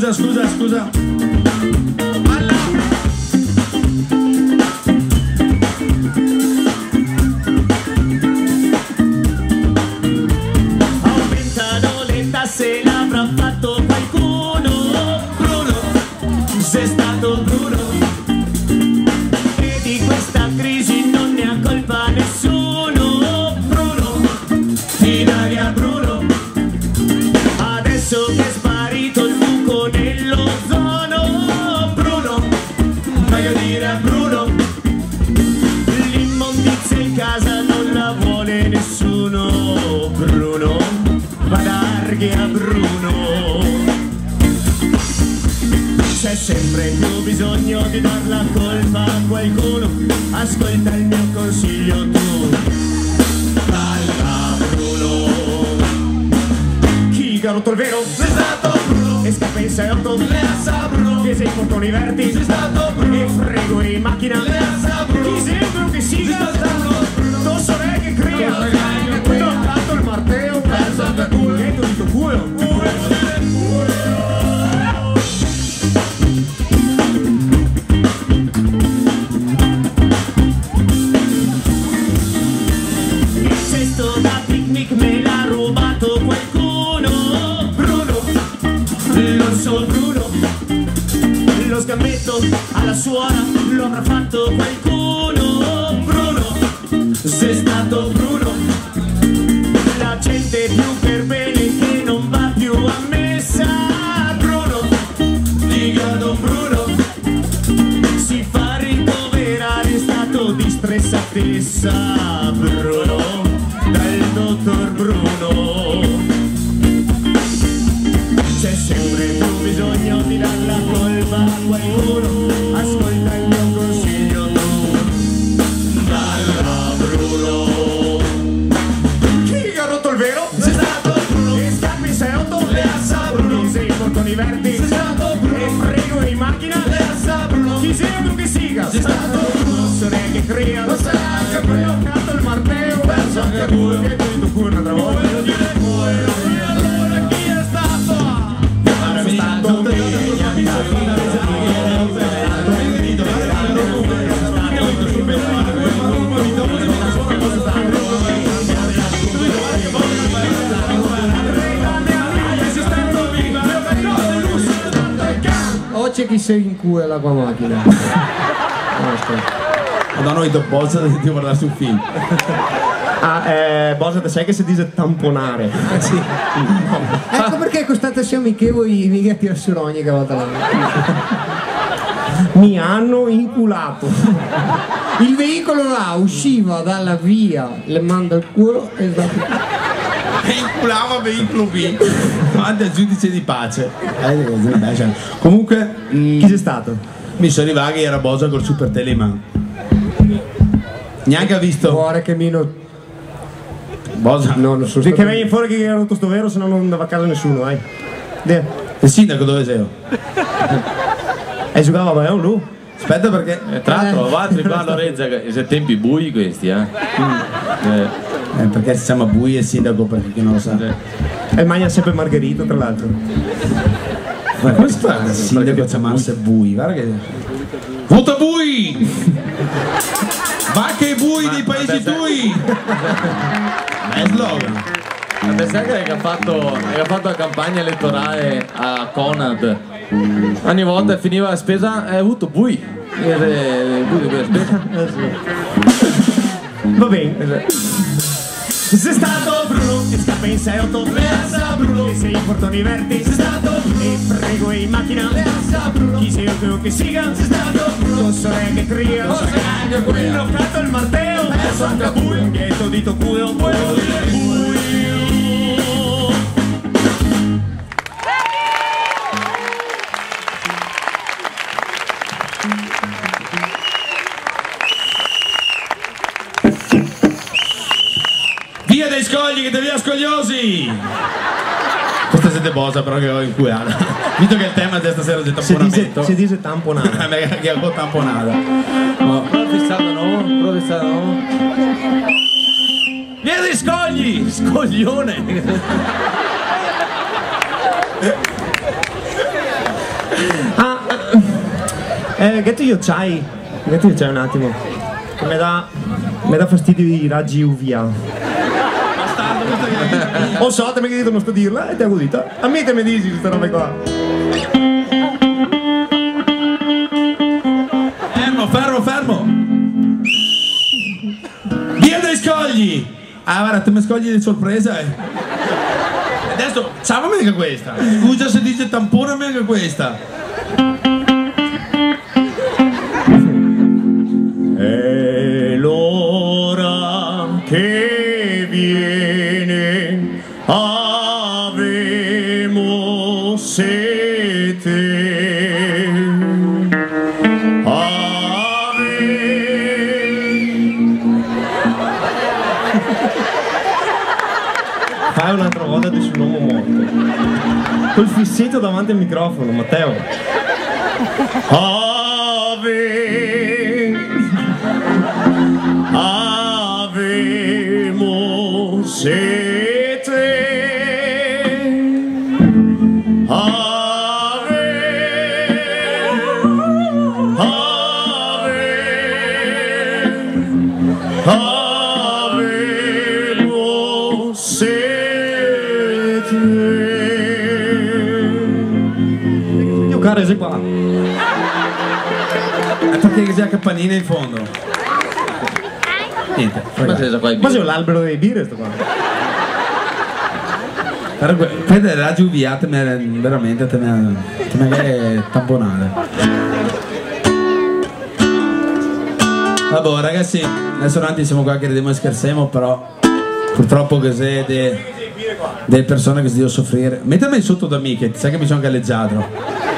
scusa, scusa, scusa. Aumentano le tasse, l'avrà fatto qualcuno Bruno, sei stato Bruno Bruno, va larghi a Bruno. C'è sempre più bisogno di dar la colpa a qualcuno Ascolta il mio consiglio tu. Balla Bruno. Chi ha rotto il vero? Sei stato Bruno. E scappa in 6-8 Le assa Bruno Che sei portoni verti Sei stato Bruno. E frego in macchina. Le assa Bruno Chi sembra che sia stato Bruno Lo scambetto alla suora lo avrà fatto qualcuno. Bruno, sei stato Bruno La gente più per bene che non va più ammessa Bruno, dica Don Bruno si fa ricoverare stato di stressatezza Bruno che stato Bruno sorella che crea lo sai anche Bruno ho canto il marteo perso anche Bruno e tu tu pure un'altra volta voglio dire pure allora chi è stato? è stato me O c'è chi si incula la tua macchina. Da noi do Bozza di guardare sul film. Ah, eh, Bosa, sai che si dice tamponare? Ecco perché costate sia amichevoli i mica tir su ogni volta la Mi hanno inculato. Il veicolo là usciva dalla via, le manda il culo e va- E inculava veicolo B. Manda il giudice di pace. Eh, cioè, Comunque, mm, Chi sei stato? Mi sono arrivato che era Bosa col super teleman. Neanche ha visto. Cuore che meno. Bosa. No, non so Sì, che vieni fuori che hai rotto sto vero, se no non andava a casa nessuno, dai. Dai. Il sindaco dove sei? E giocava a Bayern lui? Aspetta perché. Eh, Tra l'altro, avanti qua a Lorenza, che sono tempi bui questi, eh. Eh, Eh, perché si chiama Bui e sindaco per chi non lo sa. E mangia sempre Margherita, tra l'altro. Ma come si fa il sindaco a chiamarsi Bui? Guarda che. Vota Bui! Va che Bui dei paesi tui! È slogan. Ma pensate che ha fatto, che ha fatto la campagna elettorale a Conad? Ogni volta finiva la spesa, avuto bui. E, eh, bui di quella spesa. Va bene. Sei stato Bruno che scappa in 6-8 Le assa Bruno Che sei portoni verti Sei stato. E frego in macchina. Le assa Bruno Chi sei tu che siga. Sei stato. Bruno Con sorelle che cria Con sorelle che Bloccato il marteo Perso anche a buio Dietro dito culo Voglio dire buio Via dai scogli che te via scogliosi! Questa siete bosa però che ho inculata. Visto che il tema di stasera è dice, tamponamento. si dice tamponare Mega che ho tamponata. No. A fissare da nuovo. Via dei scogli! Scoglione! Ah, eh, che tu io c'hai, che tu io c'hai un attimo, mi dà, mi dà fastidio i raggi UVA. Ho so, te mi hai detto non sto a dirla e te ho udita. A me te mi dici queste robe qua. Fermo, fermo, fermo! Via dai scogli! Ah, guarda, te mi scogli di sorpresa, eh. Adesso, ciao anche questa. Scusa se dice tampone anche questa. È l'ora che Ave... Fai un'altra volta di un uomo morto. Col fissetto davanti al microfono, Matteo. Ave... Sete. Ave. Ave. Caro, sei qua. È perché c'è la campanina in fondo. Niente, i Ma c'è l'albero dei birre sto qua. Quelle radio UVA te me veramente te me, te me che tamponare. Vabbè ragazzi, adesso un attimo siamo qua che ridiamo e scherziamo, però purtroppo cos'è de- delle persone che si devono soffrire. Mettimi sotto da me che sai che mi sono galleggiato.